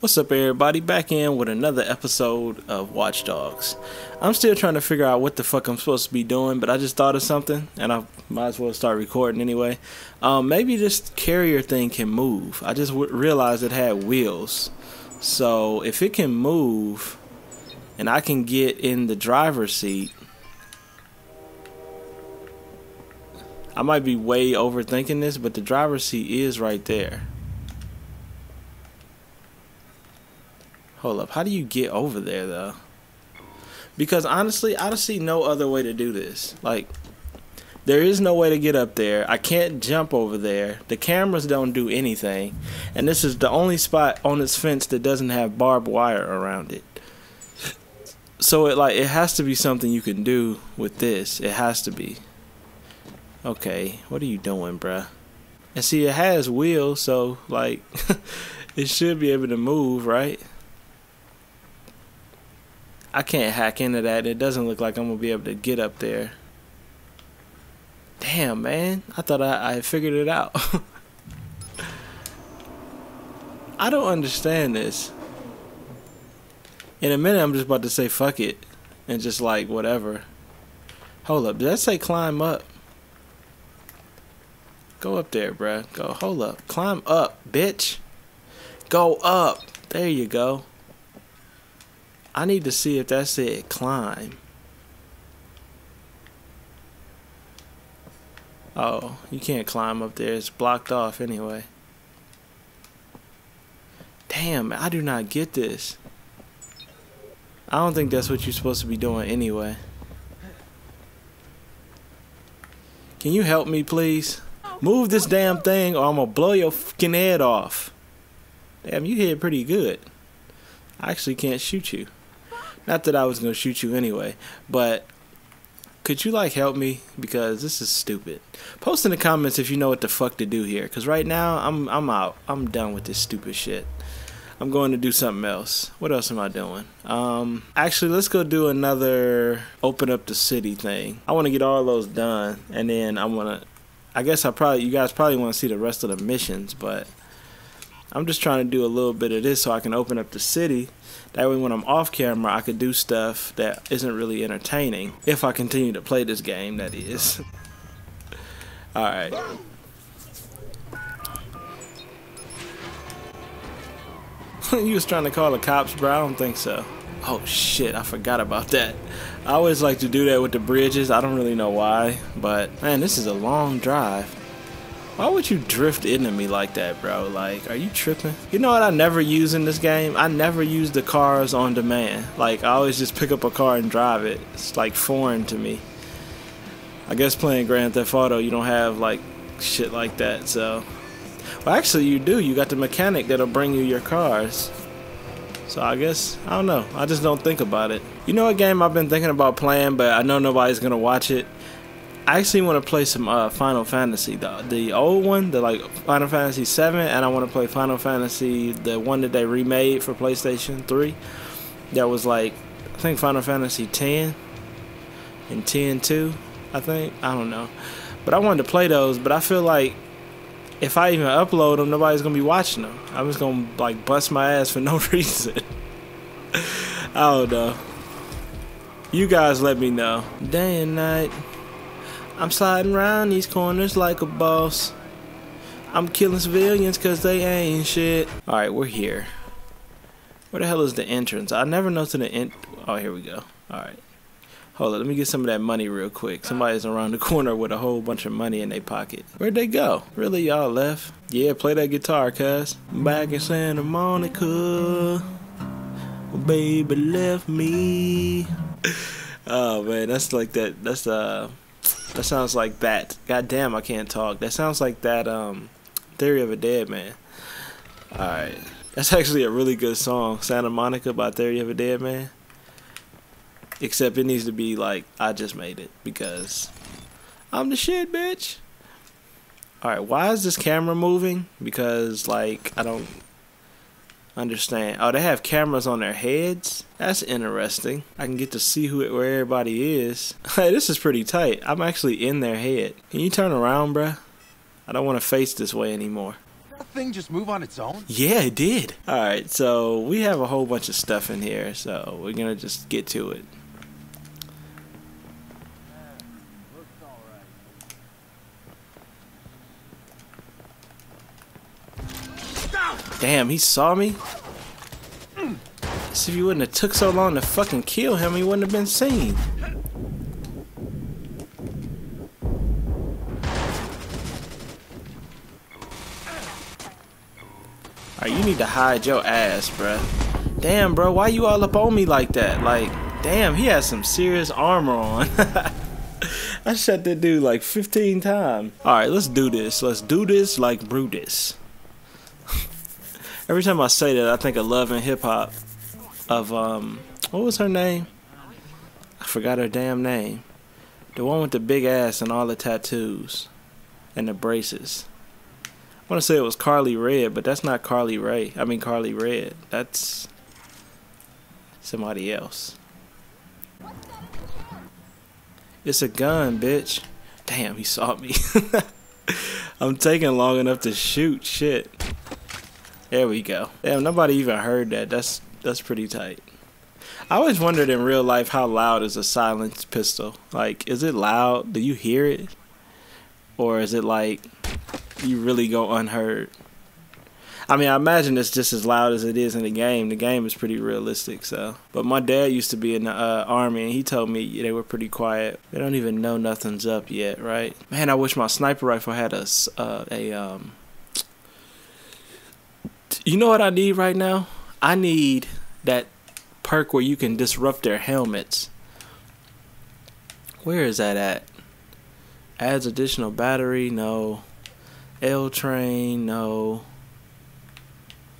What's up, everybody? Back in with another episode of Watch Dogs. I'm still trying to figure out what the fuck I'm supposed to be doing, but I just thought of something, and I might as well start recording anyway. Um, maybe this carrier thing can move. I just w- realized it had wheels, so if it can move, and I can get in the driver's seat, I might be way overthinking this, but the driver's seat is right there. Hold up, how do you get over there though? Because honestly, I don't see no other way to do this. Like, there is no way to get up there. I can't jump over there. The cameras don't do anything. And this is the only spot on this fence that doesn't have barbed wire around it. So it like it has to be something you can do with this. It has to be. Okay, what are you doing, bruh? And see, it has wheels, so like it should be able to move, right? I can't hack into that. It doesn't look like I'm gonna be able to get up there. Damn, man. I thought I, I figured it out. I don't understand this. In a minute, I'm just about to say fuck it and just like whatever. Hold up. Did that say climb up? Go up there, bruh. Go. Hold up. Climb up, bitch. Go up. There you go. I need to see if that said climb. Oh, you can't climb up there. It's blocked off anyway. Damn, I do not get this. I don't think that's what you're supposed to be doing anyway. Can you help me, please? Move this damn thing or I'm gonna blow your fucking head off. Damn, you hit pretty good. I actually can't shoot you. Not that I was gonna shoot you anyway, but could you like help me because this is stupid. Post in the comments if you know what the fuck to do here, cause right now I'm I'm out. I'm done with this stupid shit. I'm going to do something else. What else am I doing? Um, actually, let's go do another open up the city thing. I want to get all those done, and then I want to. I guess I probably you guys probably want to see the rest of the missions, but I'm just trying to do a little bit of this so I can open up the city. That way, when I'm off camera, I could do stuff that isn't really entertaining. If I continue to play this game, that is. Alright. you was trying to call the cops, bro? I don't think so. Oh shit, I forgot about that. I always like to do that with the bridges. I don't really know why, but man, this is a long drive. Why would you drift into me like that, bro? Like, are you tripping? You know what I never use in this game? I never use the cars on demand. Like, I always just pick up a car and drive it. It's like foreign to me. I guess playing Grand Theft Auto, you don't have like shit like that, so. Well, actually, you do. You got the mechanic that'll bring you your cars. So I guess, I don't know. I just don't think about it. You know a game I've been thinking about playing, but I know nobody's to watch it? I actually want to play some uh, Final Fantasy, the the old one, the like Final Fantasy Seven, and I want to play Final Fantasy, the one that they remade for PlayStation Three. That was like, I think Final Fantasy Ten and Ten Two, I think. I don't know, but I wanted to play those. But I feel like if I even upload them, nobody's gonna be watching them. I'm just gonna like bust my ass for no reason. I don't know. You guys let me know. Day and night. I'm sliding around these corners like a boss. I'm killing civilians cause they ain't shit. Alright, we're here. Where the hell is the entrance? I never know to the end. Oh, here we go. Alright. Hold on, let me get some of that money real quick. Somebody's around the corner with a whole bunch of money in their pocket. Where'd they go? Really, y'all left? Yeah, play that guitar, cuz. Back in Santa Monica. Baby left me. oh man, that's like that. That's uh that sounds like that. God damn, I can't talk. That sounds like that um Theory of a Deadman. Alright. That's actually a really good song. Santa Monica by Theory of a Deadman. Except it needs to be like I just made it because I'm the shit, bitch. Alright, why is this camera moving? Because like I don't understand. Oh, they have cameras on their heads. That's interesting. I can get to see who where everybody is. Hey, this is pretty tight. I'm actually in their head. Can you turn around, bruh? I don't want to face this way anymore. That thing just move on its own? Yeah, it did. Alright, so we have a whole bunch of stuff in here, so we're gonna just get to it. Damn, he saw me? See, if you wouldn't have took so long to fucking kill him, he wouldn't have been seen. Alright, you need to hide your ass, bruh. Damn, bro, why you all up on me like that? Like, damn, he has some serious armor on. I shot that dude like 15 times. Alright, let's do this. Let's do this like Brutus. Every time I say that, I think of Love and Hip Hop. Of, um, what was her name? I forgot her damn name. The one with the big ass and all the tattoos and the braces. I want to say it was Karlie Redd, but that's not Carly Ray. I mean Karlie Redd. That's somebody else. It's a gun, bitch. Damn, he saw me. I'm taking long enough to shoot. Shit. There we go. Damn, nobody even heard that. That's that's pretty tight. I always wondered in real life how loud is a silenced pistol. Like, is it loud? Do you hear it? Or is it like you really go unheard? I mean, I imagine it's just as loud as it is in the game. The game is pretty realistic, so. But my dad used to be in the uh, army, and he told me they were pretty quiet. They don't even know nothing's up yet, right? Man, I wish my sniper rifle had a uh, a um. You know what I need right now? I need that perk where you can disrupt their helmets. Where is that at? Adds additional battery? No. L train? No.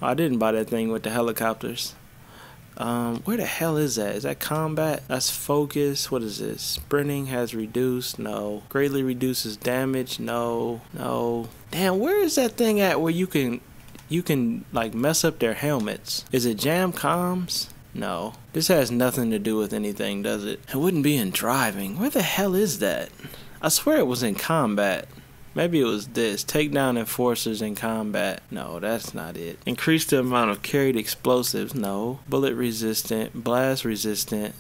I didn't buy that thing with the helicopters. Um, where the hell is that? Is that combat? That's focus. What is this? Sprinting has reduced. No. Greatly reduces damage. No. No. Damn, where is that thing at where you can you can like mess up their helmets? Is it jam comms? No. This has nothing to do with anything, does it? It wouldn't be in driving. Where the hell is that? I swear it was in combat. Maybe it was this. Take down enforcers in combat. No, that's not it. Increase the amount of carried explosives. No. Bullet resistant. Blast resistant.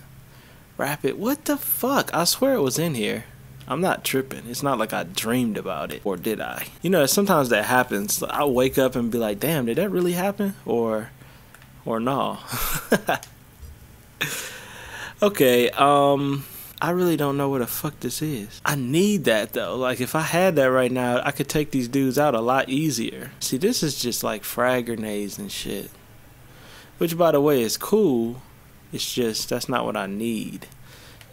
Rapid. What the fuck? I swear it was in here. I'm not tripping. It's not like I dreamed about it. Or did I? You know, sometimes that happens. I'll wake up and be like, damn, did that really happen? Or, or no. okay, um... I really don't know what the fuck this is. I need that though. Like if I had that right now, I could take these dudes out a lot easier. See, this is just like frag grenades and shit. Which by the way is cool. It's just that's not what I need.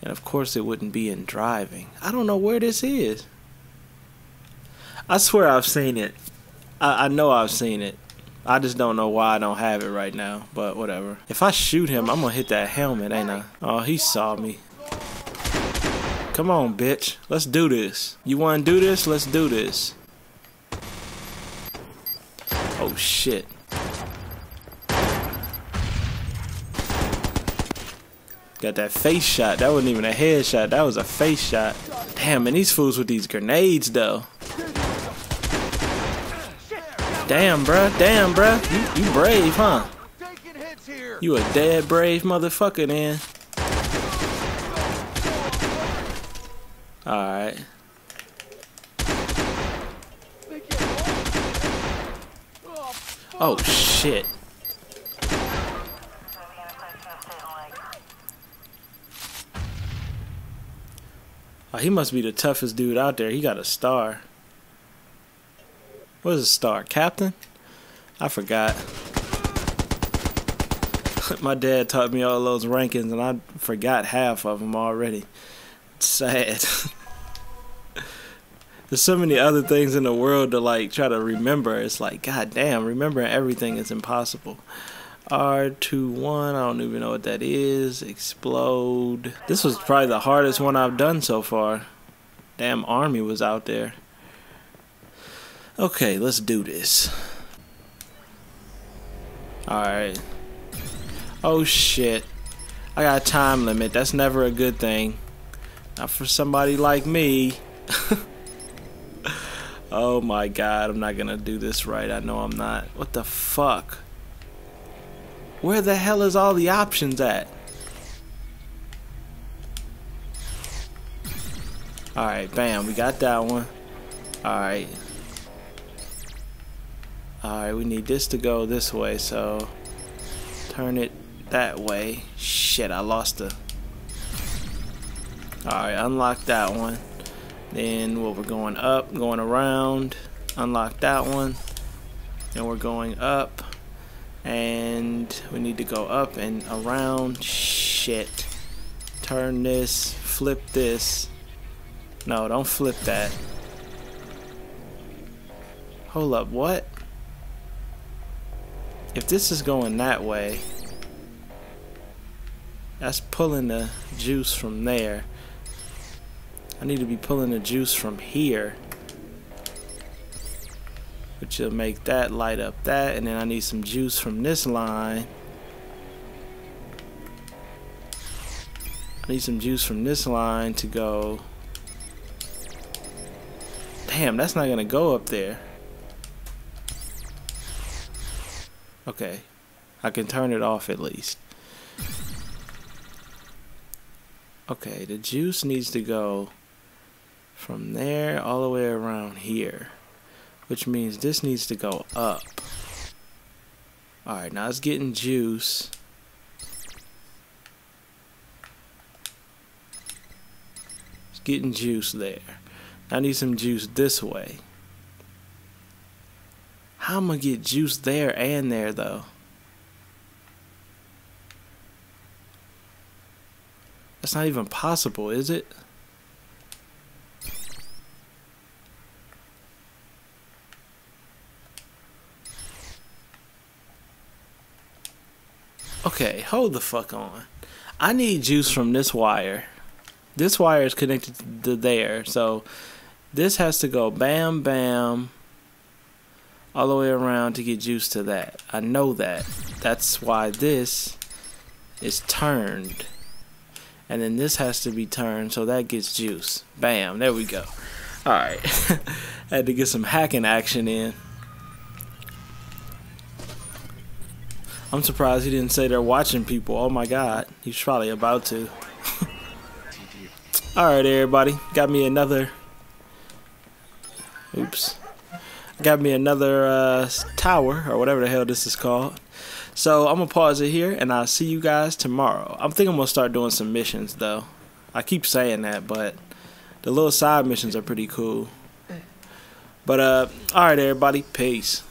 And of course it wouldn't be in driving. I don't know where this is. I swear I've seen it. I, I know I've seen it. I just don't know why I don't have it right now, but whatever. If I shoot him, I'm gonna hit that helmet, ain't I? Oh, he saw me. Come on, bitch. Let's do this. You want to do this? Let's do this. Oh, shit. Got that face shot. That wasn't even a headshot. That was a face shot. Damn, and these fools with these grenades, though. Damn, bruh. Damn, bruh. You, you brave, huh? You a dead brave motherfucker, then. Alright. Oh shit. Oh, he must be the toughest dude out there. He got a star. What is a star? Captain? I forgot. My dad taught me all those rankings and I forgot half of them already. It's sad. There's so many other things in the world to like try to remember. It's like, god damn, remembering everything is impossible. R21, I don't even know what that is. Explode. This was probably the hardest one I've done so far. Damn army was out there. Okay, let's do this. Alright. Oh shit. I got a time limit. That's never a good thing. Not for somebody like me. Oh my god, I'm not gonna do this right. I know I'm not. What the fuck? Where the hell is all the options at? Alright, bam, we got that one. Alright. Alright, we need this to go this way, so turn it that way. Shit, I lost the. Alright, unlock that one. Then what we're going up, going around, unlock that one. And we're going up. And we need to go up and around. Shit. Turn this, flip this. No, don't flip that. Hold up, what? If this is going that way, that's pulling the juice from there. I need to be pulling the juice from here. Which will make that light up that, and then I need some juice from this line. I need some juice from this line to go Damn, that's not gonna go up there. Okay. I can turn it off at least. Okay, the juice needs to go from there all the way around here. Which means this needs to go up. Alright, now it's getting juice. It's getting juice there. I need some juice this way. How am I gonna get juice there and there though? That's not even possible, is it? Okay, hold the fuck on. I need juice from this wire. This wire is connected to there, so this has to go bam, bam, all the way around to get juice to that. I know that. That's why this is turned. And then this has to be turned so that gets juice. Bam, there we go. Alright. Had to get some hacking action in. I'm surprised he didn't say they're watching people. Oh my god. He's probably about to. Alright, everybody. Got me another Oops. Got me another uh, tower, or whatever the hell this is called. So I'm to pause it here, and I'll see you guys tomorrow. I'm thinking I'm to start doing some missions, though. I keep saying that, but the little side missions are pretty cool. But, uh, alright, everybody. Peace.